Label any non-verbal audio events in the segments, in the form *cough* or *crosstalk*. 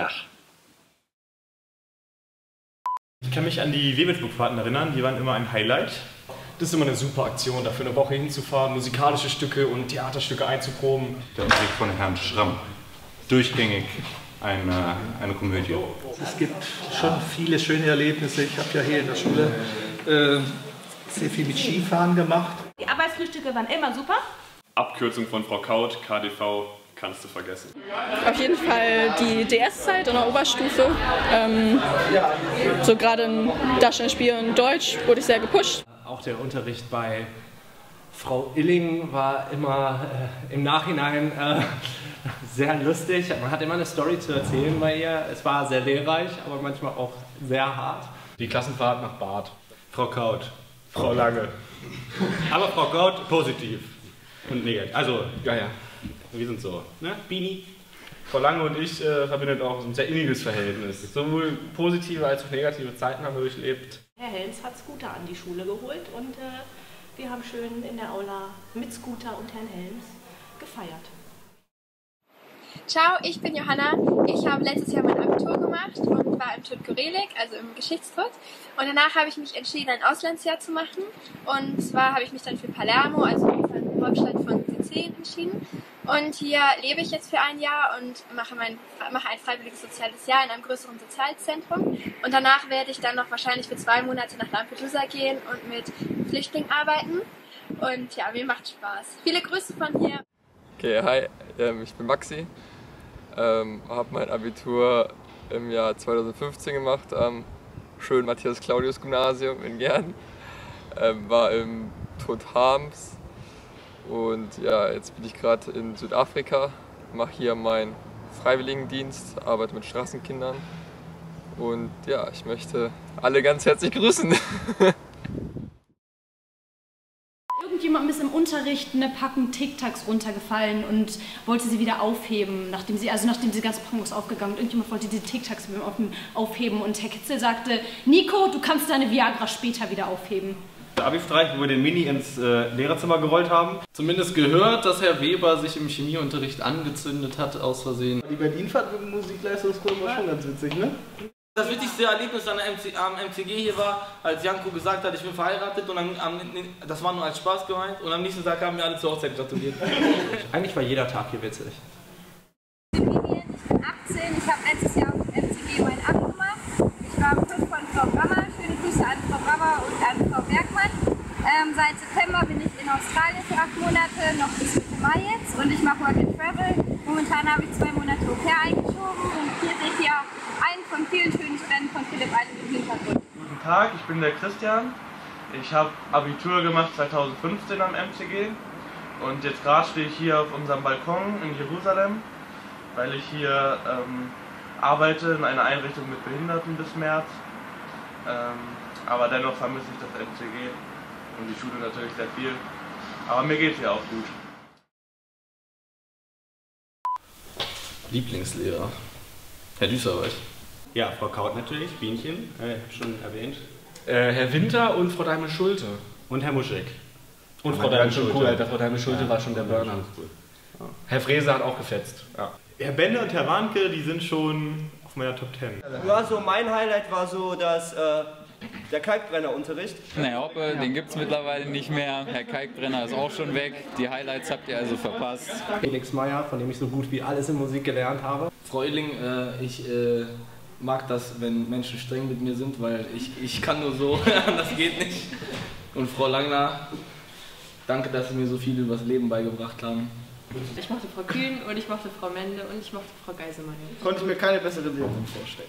Dach. Ich kann mich an die Webelsburg-Fahrten erinnern, die waren immer ein Highlight. Das ist immer eine super Aktion, dafür eine Woche hinzufahren, musikalische Stücke und Theaterstücke einzuproben. Der Unterricht von Herrn Schramm. Durchgängig eine, eine Komödie. Es gibt schon viele schöne Erlebnisse. Ich habe ja hier in der Schule äh, sehr viel mit Skifahren gemacht. Die Arbeitsfrühstücke waren immer super. Abkürzung von Frau Kaut, KDV, kannst du vergessen. Auf jeden Fall die DS-Zeit in der Oberstufe. Ähm, so gerade in Darstellungsspiel und Deutsch wurde ich sehr gepusht. Auch der Unterricht bei Frau Illing war immer äh, im Nachhinein äh, *laughs* sehr lustig. Man hat immer eine Story zu erzählen bei ihr. Es war sehr lehrreich, aber manchmal auch sehr hart. Die Klassenfahrt nach Bad. Frau Kaut, Frau Lange. Aber Frau Kaut positiv und negativ. Also, Ja, ja. *laughs* wir sind so. Ne? Bini. Frau Lange und ich äh, verbindet auch ein sehr inniges Verhältnis. Sowohl positive als auch negative Zeiten haben wir durchlebt. Herr Helms hat Scooter an die Schule geholt und äh, wir haben schön in der Aula mit Scooter und Herrn Helms gefeiert. Ciao, ich bin Johanna. Ich habe letztes Jahr mein Abitur gemacht und war im TUT Gorelik, also im Geschichtstut. Und danach habe ich mich entschieden, ein Auslandsjahr zu machen. Und zwar habe ich mich dann für Palermo, also die Hauptstadt von Sizilien, entschieden. Und hier lebe ich jetzt für ein Jahr und mache, mein, mache ein freiwilliges soziales Jahr in einem größeren Sozialzentrum. Und danach werde ich dann noch wahrscheinlich für zwei Monate nach Lampedusa gehen und mit Flüchtlingen arbeiten. Und ja, mir macht Spaß. Viele Grüße von hier. Okay, hi, ähm, ich bin Maxi. Ähm, habe mein Abitur im Jahr 2015 gemacht am schönen Matthias-Claudius-Gymnasium in Gern. Ähm, war im Tod Harms und ja, jetzt bin ich gerade in Südafrika, mache hier meinen Freiwilligendienst, arbeite mit Straßenkindern und ja, ich möchte alle ganz herzlich grüßen. *laughs* Irgendjemandem ist im Unterricht eine Packung Tic-Tacs runtergefallen und wollte sie wieder aufheben, nachdem sie, also nachdem die ganze Packung ist aufgegangen. Und irgendjemand wollte diese Tic-Tacs aufheben und Herr Kitzel sagte, Nico, du kannst deine Viagra später wieder aufheben. Der Abi-Streich, wo wir den Mini ins äh, Lehrerzimmer gerollt haben. Zumindest gehört, dass Herr Weber sich im Chemieunterricht angezündet hat, aus Versehen. Die Berlin-Fahrt mit dem Musikleistungskurs war schon ganz witzig, ne? Das wichtigste Erlebnis an der MC, am MCG hier war, als Janko gesagt hat, ich bin verheiratet und dann, am, das war nur als Spaß gemeint und am nächsten Tag haben wir alle zur Hochzeit gratuliert. *laughs* Eigentlich war jeder Tag hier witzig. Ich bin 18, ich habe letztes Jahr auf dem MCG mein Abi gemacht. Ich war am Kurs von Frau Brammer. Schöne Grüße an Frau Brammer und an Frau Bergmann. Ähm, seit September bin ich in Australien für acht Monate, noch bis Mai jetzt. Und ich mache Work and Travel. Momentan habe ich zwei Monate Au eingeschoben und hier seht ihr einen von vielen schönen Stränden von Philipp Island im Hintergrund. Guten Tag, ich bin der Christian. Ich habe Abitur gemacht 2015 am MCG und jetzt gerade stehe ich hier auf unserem Balkon in Jerusalem, weil ich hier ähm, arbeite in einer Einrichtung mit Behinderten bis März. Ähm, aber dennoch vermisse ich das MCG und die Schule natürlich sehr viel. Aber mir geht hier auch gut. Lieblingslehrer. Herr Düserwald. Ja, Frau Kaut natürlich, Bienchen, äh, schon erwähnt. Äh, Herr Winter und Frau Daimel-Schulte. Und Herr Muschek. Und Frau Daimel-Schulte. Daimel-Schulte. Cool, Alter, Frau Daimel-Schulte Ja, war schon der Burner. Daimel-Schulte ist Herr Frese hat auch gefetzt. Ja. Herr Bende und Herr Warnke, die sind schon auf meiner Top 10. Ja, so mein Highlight war so das, äh, der Kalkbrennerunterricht. Naja, Hoppe, den gibt es mittlerweile nicht mehr. Herr Kalkbrenner ist auch schon weg. Die Highlights habt ihr also verpasst. Felix Meyer, von dem ich so gut wie alles in Musik gelernt habe. Frau Illing, äh, ich äh, mag das, wenn Menschen streng mit mir sind, weil ich, ich kann nur so, *laughs* das geht nicht. Und Frau Langner, danke, dass Sie mir so viel über das Leben beigebracht haben. Ich mochte Frau Kühn und ich mochte Frau Mende und ich mochte Frau Geiselmeier. Konnte ich mir keine bessere Lehrerin vorstellen.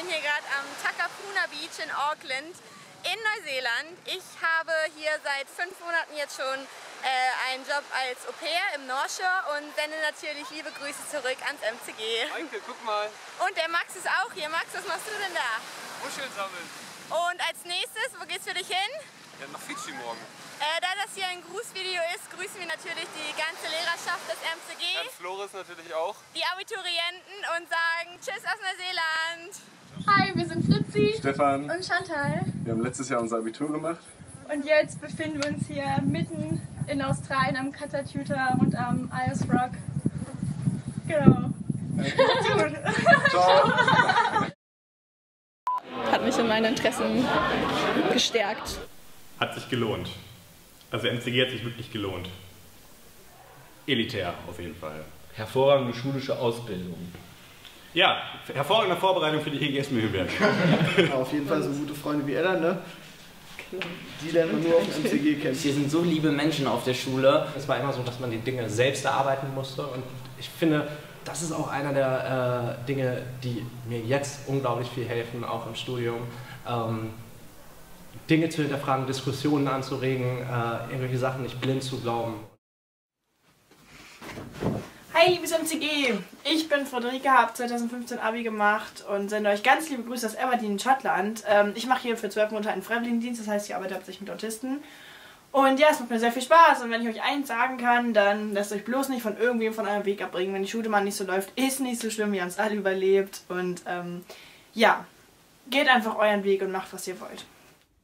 Bin hier gerade am Takapuna Beach in Auckland in Neuseeland. Ich habe hier seit fünf Monaten jetzt schon äh, einen Job als Au pair im North Shore und sende natürlich liebe Grüße zurück ans MCG. Maike, guck mal. Und der Max ist auch hier. Max, was machst du denn da? Muscheln sammeln. Und als nächstes, wo geht's für dich hin? Ja, nach Fidschi morgen. Äh, da das hier ein Grußvideo ist, grüßen wir natürlich die ganze Lehrerschaft des MCG, Herrn Flores natürlich auch. die Abiturienten und sagen Tschüss aus Neuseeland. Hi, wir sind Fritzi Stefan. und Chantal. Wir haben letztes Jahr unser Abitur gemacht. Und jetzt befinden wir uns hier mitten in Australien am Katatuta und am Ice Rock. Genau. Ciao. *laughs* Hat mich in meinen Interessen gestärkt. Hat sich gelohnt. Also MCG hat sich wirklich gelohnt. Elitär auf jeden Fall. Hervorragende schulische Ausbildung. Ja, hervorragende Vorbereitung für die EGS Mühlberg. Ja, auf jeden Fall so gute Freunde wie Ella, ne? Die lernt man nur auf dem MCG kennen. Hier sind so liebe Menschen auf der Schule. Es war immer so, dass man die Dinge selbst erarbeiten musste. Und ich finde, das ist auch einer der äh, Dinge, die mir jetzt unglaublich viel helfen, auch im Studium. Ähm, Dinge zu hinterfragen, Diskussionen anzuregen, äh, irgendwelche Sachen nicht blind zu glauben. Hi, liebes MCG! Ich bin Friederike, habe 2015 Abi gemacht und sende euch ganz liebe Grüße aus Aberdeen in Schottland. Ähm, ich mache hier für zwölf Monate einen Freiwilligendienst, das heißt, ich arbeite hauptsächlich mit Autisten. Und ja, es macht mir sehr viel Spaß und wenn ich euch eins sagen kann, dann lasst euch bloß nicht von irgendwem von eurem Weg abbringen. Wenn die Schule mal nicht so läuft, ist nicht so schlimm, wir haben es alle überlebt. Und ähm, ja, geht einfach euren Weg und macht, was ihr wollt.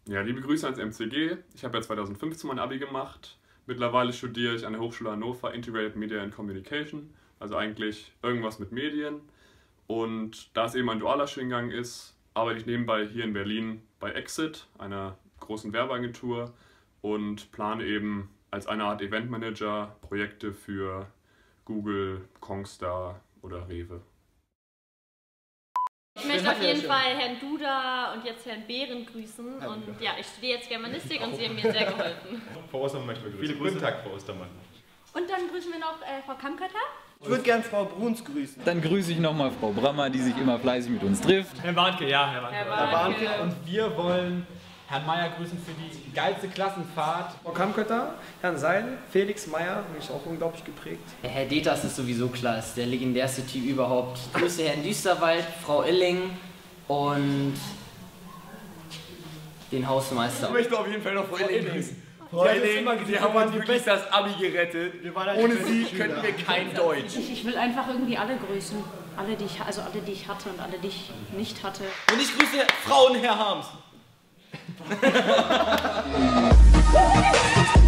Ja, liebe Grüße ans MCG. Ich habe ja 2015 mein Abi gemacht. Mittlerweile studiere ich an der Hochschule Hannover Integrated Media and Communication, also eigentlich irgendwas mit Medien. Und da es eben ein dualer Studiengang ist, arbeite ich nebenbei hier in Berlin bei Exit, einer großen Werbeagentur, und plane eben als eine Art Eventmanager Projekte für Google, Kongstar oder Rewe. Ich möchte auf jeden Fall Herrn Duda und jetzt Herrn Behren grüßen. Und ja, ich studiere jetzt Germanistik und sie haben mir sehr geholfen. *laughs* Frau Ostermann möchten wir grüßen. Viele Grüße. Guten Tag, Frau Ostermann. Und dann grüßen wir noch äh, Frau Kamkötter. Ich würde gern Frau Bruns grüßen. Dann grüße ich nochmal Frau Brammer, die sich immer fleißig mit uns trifft. Herr Warnke, ja, Herr Warnke. Herr Warnke. Und wir wollen Herrn Meier grüßen für die geilste Klassenfahrt. Frau Kamkötter, Herrn Seil, Felix Meyer, mich auch unglaublich geprägt. Herr Deters ist sowieso klar, ist der legendärste Typ überhaupt. Grüße Herrn Düsterwald, Frau Illing und den Hausmeister. Ich möchte auf jeden Fall noch Frau Illing grüßen. Frau Illing, die gesagt, haben uns die wirklich das Abi gerettet. Ohne sie könnten wir kein Deutsch. Ich, ich will einfach irgendwie alle grüßen. Alle, die ich, also alle, die ich hatte und alle, die ich nicht hatte. Und ich grüße Frau und Herr Harms. Ha ha ha ha!